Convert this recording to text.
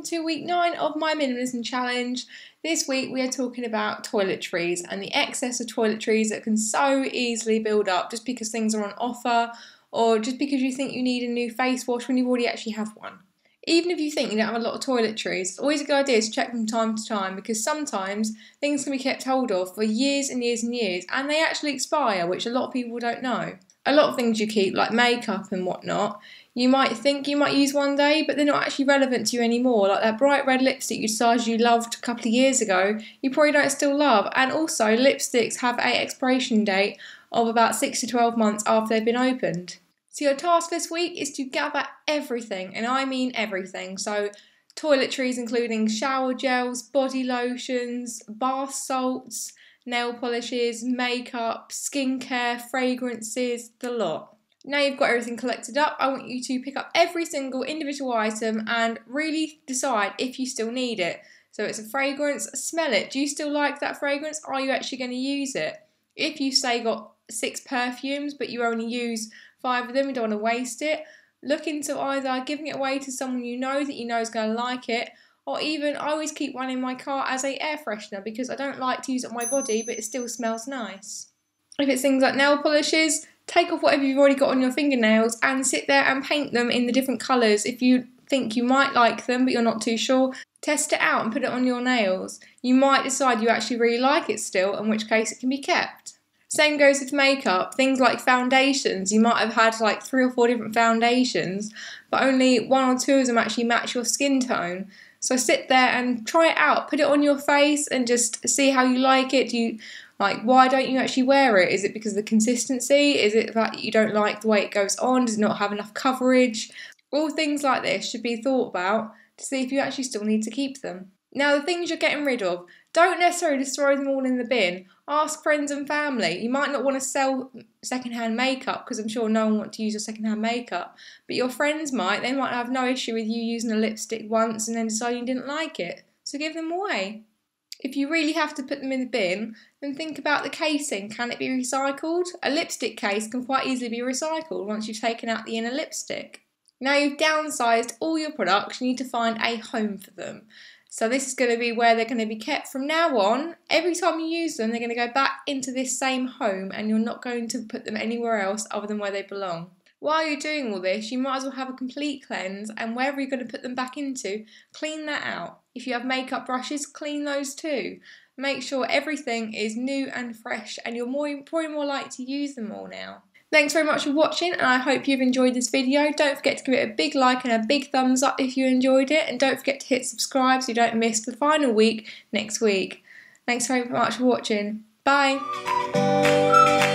welcome to week 9 of my minimalism challenge. This week we are talking about toiletries and the excess of toiletries that can so easily build up just because things are on offer or just because you think you need a new face wash when you already actually have one. Even if you think you don't have a lot of toiletries, it's always a good idea to check from time to time because sometimes things can be kept hold of for years and years and years and they actually expire, which a lot of people don't know. A lot of things you keep, like makeup and whatnot, you might think you might use one day, but they're not actually relevant to you anymore. Like that bright red lipstick you decided you loved a couple of years ago, you probably don't still love. And also, lipsticks have a expiration date of about 6 to 12 months after they've been opened. So your task this week is to gather everything, and I mean everything. So toiletries including shower gels, body lotions, bath salts, nail polishes, makeup, skincare, fragrances, the lot. Now you've got everything collected up, I want you to pick up every single individual item and really decide if you still need it. So it's a fragrance, smell it. Do you still like that fragrance? Are you actually going to use it? If you say got six perfumes but you only use five of them, you don't want to waste it, look into either giving it away to someone you know that you know is going to like it or even I always keep one in my car as a air freshener because I don't like to use it on my body but it still smells nice. If it's things like nail polishes, take off whatever you've already got on your fingernails and sit there and paint them in the different colours. If you think you might like them but you're not too sure, test it out and put it on your nails. You might decide you actually really like it still, in which case it can be kept. Same goes with makeup. Things like foundations. You might have had like three or four different foundations, but only one or two of them actually match your skin tone. So sit there and try it out. Put it on your face and just see how you like it. Do you like, why don't you actually wear it? Is it because of the consistency? Is it that you don't like the way it goes on? Does it not have enough coverage? All things like this should be thought about to see if you actually still need to keep them. Now, the things you're getting rid of, don't necessarily just throw them all in the bin. Ask friends and family. You might not want to sell secondhand makeup because I'm sure no one wants to use your secondhand makeup, but your friends might. They might have no issue with you using a lipstick once and then deciding you didn't like it. So give them away. If you really have to put them in the bin, then think about the casing. Can it be recycled? A lipstick case can quite easily be recycled once you've taken out the inner lipstick. Now you've downsized all your products, you need to find a home for them. So this is going to be where they're going to be kept from now on. Every time you use them, they're going to go back into this same home and you're not going to put them anywhere else other than where they belong. While you're doing all this, you might as well have a complete cleanse and wherever you're going to put them back into, clean that out. If you have makeup brushes, clean those too. Make sure everything is new and fresh and you're more, probably more likely to use them all now. Thanks very much for watching and I hope you've enjoyed this video. Don't forget to give it a big like and a big thumbs up if you enjoyed it and don't forget to hit subscribe so you don't miss the final week next week. Thanks very much for watching. Bye!